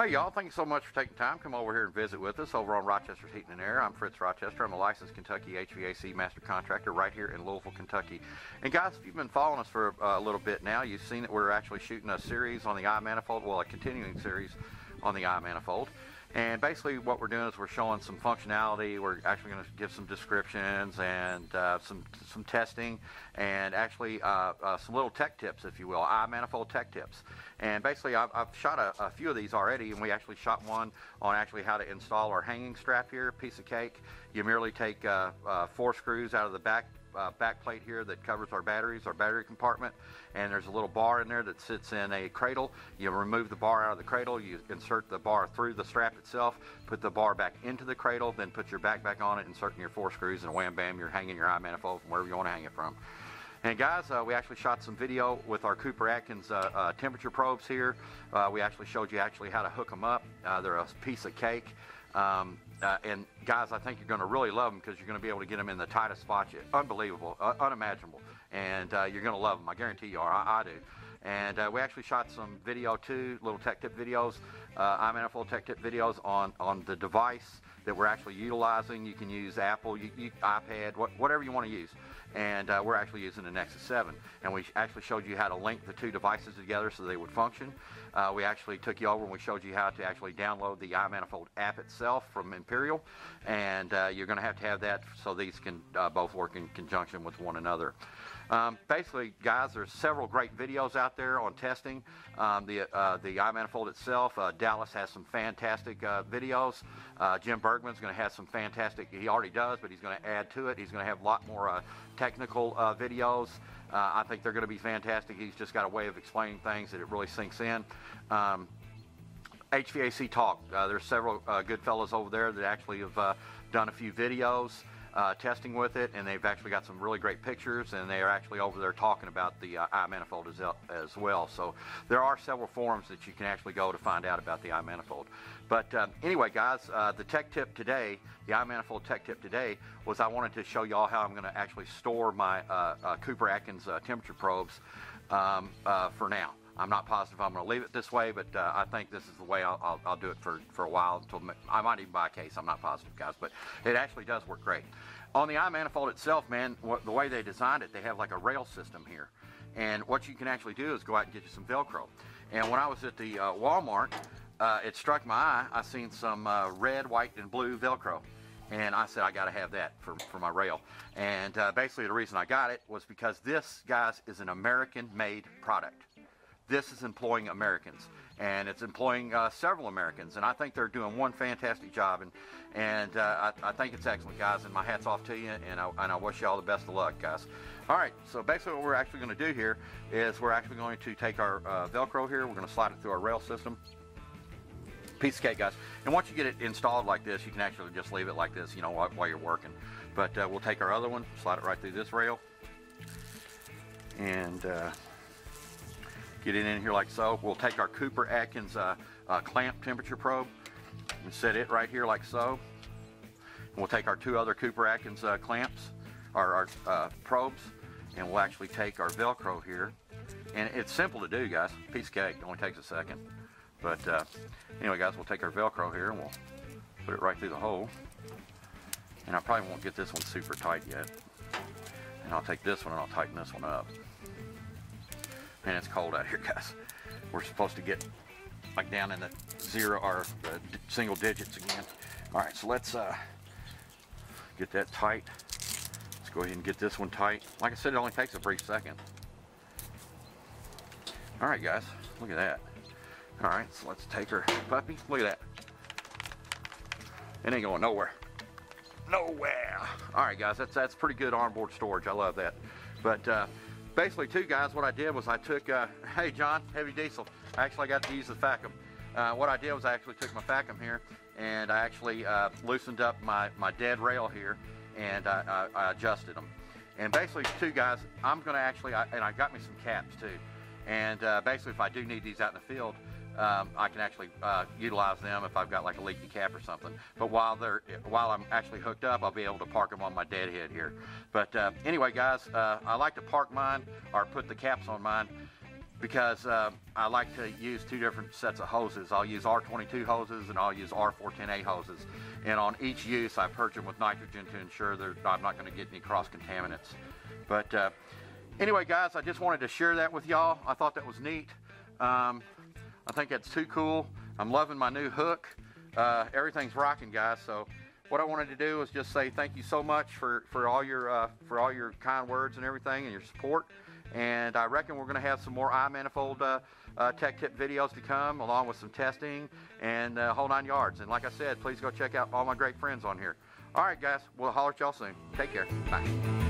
Hey y'all, thank you so much for taking time. Come over here and visit with us over on Rochester's Heating and Air. I'm Fritz Rochester. I'm a licensed Kentucky HVAC master contractor right here in Louisville, Kentucky. And guys, if you've been following us for a little bit now, you've seen that we're actually shooting a series on the iManifold, well, a continuing series on the iManifold. And basically what we're doing is we're showing some functionality. We're actually going to give some descriptions and uh, some some testing and actually uh, uh, some little tech tips, if you will, iManifold tech tips. And basically I've, I've shot a, a, few of these already and we actually shot one on actually how to install our hanging strap here, piece of cake. You merely take uh, uh, four screws out of the back uh, back plate here that covers our batteries, our battery compartment, and there's a little bar in there that sits in a cradle. You remove the bar out of the cradle, you insert the bar through the strap itself, put the bar back into the cradle, then put your back back on it, insert in your four screws, and wham bam, you're hanging your iManifold from wherever you want to hang it from. And guys, uh, we actually shot some video with our Cooper Atkins uh, uh, temperature probes here. Uh, we actually showed you actually how to hook them up. Uh, they're a piece of cake. Um, uh, and guys, I think you're going to really love them because you're going to be able to get them in the tightest spots. Unbelievable, uh, unimaginable. And uh, you're going to love them. I guarantee you are. I, I do. And uh, we actually shot some video too, little tech tip videos, uh, iManifold tech tip videos on, on the device that we're actually utilizing. You can use Apple, you, you, iPad, what, whatever you want to use. And uh, we're actually using the Nexus 7. And we actually showed you how to link the two devices together so they would function. Uh, we actually took you over and we showed you how to actually download the iManifold app itself from Imperial. And uh, you're going to have to have that so these can uh, both work in conjunction with one another. Um, basically, guys, there's several great videos out there on testing um, the uh, the iManifold itself. Uh, Dallas has some fantastic uh, videos. Uh, Jim Bergmann's going to have some fantastic. He already does, but he's going to add to it. He's going to have a lot more uh, technical uh, videos. I think they're going to be fantastic. He's just got a way of explaining things that it really sinks in. Um, HVAC Talk. there's several good fellows over there that actually have done a few videos uh, testing with it, and they've actually got some really great pictures, and they are actually over there talking about the uh, manifold as, as, well. So there are several forums that you can actually go to find out about the iManifold. But uh, anyway, guys, uh, the tech tip today, the iManifold tech tip today, was I wanted to show y'all how I'm going to actually store my uh, uh, Cooper Atkins temperature probes um, for now. I'm not positive I'm going to leave it this way, but uh, I think this is the way I'll, I'll, I'll, do it for, for a while until I might even buy a case. I'm not positive, guys, but it actually does work great. On the iManifold itself, man, what, the way they designed it, they have like a rail system here. And what you can actually do is go out and get you some Velcro. And when I was at the uh, Walmart, uh, it struck my eye. I seen some uh, red, white, and blue Velcro. And I said, I got to have that for, for my rail. And uh, basically, the reason I got it was because this, guys, is an American made product. This is employing Americans, and it's employing uh, several Americans, and I think they're doing one fantastic job, and and uh, I, I, think it's excellent, guys. And my hats off to you, and I, and I wish you all the best of luck, guys. All right, so basically what we're actually going to do here is we're actually going to take our uh, Velcro here, we're going to slide it through our rail system. Piece of cake, guys. And once you get it installed like this, you can actually just leave it like this, you know, while, while you're working. But uh, we'll take our other one, slide it right through this rail, and uh, get it in here like so. We'll take our Cooper Atkins uh, uh, clamp temperature probe and set it right here like so. And we'll take our two other Cooper Atkins uh, clamps, our, our uh, probes, and we'll actually take our Velcro here. And it's simple to do, guys. Piece of cake, it only takes a second. But uh, anyway, guys, we'll take our Velcro here and we'll put it right through the hole. And I probably won't get this one super tight yet. And I'll take this one and I'll tighten this one up. And it's cold out here, guys. We're supposed to get like down in the zero or the single digits again. All right, so let's uh, get that tight. Let's go ahead and get this one tight. Like I said, it only takes a brief second. All right, guys, look at that. All right, so let's take her puppy. Look at that. It ain't going nowhere. Nowhere. All right, guys, that's that's pretty good onboard storage. I love that. But uh, basically two guys, what I did was I took, uh, hey John, heavy diesel, Actually, I actually got to use the FACM. Uh, what I did was I actually took my FACM here and I actually uh, loosened up my, my dead rail here and I, I, I adjusted them. And basically two guys, I'm going to actually, I, and I got me some caps too. And uh, basically if I do need these out in the field, um, I can actually uh, utilize them if I've got like a leaky cap or something. But while they're while I'm actually hooked up, I'll be able to park them on my deadhead here. But uh, anyway, guys, uh, I like to park mine or put the caps on mine because uh, I like to use two different sets of hoses. I'll use R22 hoses and I'll use R410A hoses. And on each use, I purge them with nitrogen to ensure that I'm not going to get any cross contaminants. But uh, anyway, guys, I just wanted to share that with y'all. I thought that was neat. Um, I think that's too cool. I'm loving my new hook. Uh, everything's rocking, guys. So what I wanted to do is just say thank you so much for, for all your uh, for all your kind words and everything and your support. And I reckon we're going to have some more iManifold uh, uh, tech tip videos to come, along with some testing and uh, whole nine yards. And like I said, please go check out all my great friends on here. All right, guys, we'll holler at y'all soon. Take care. Bye.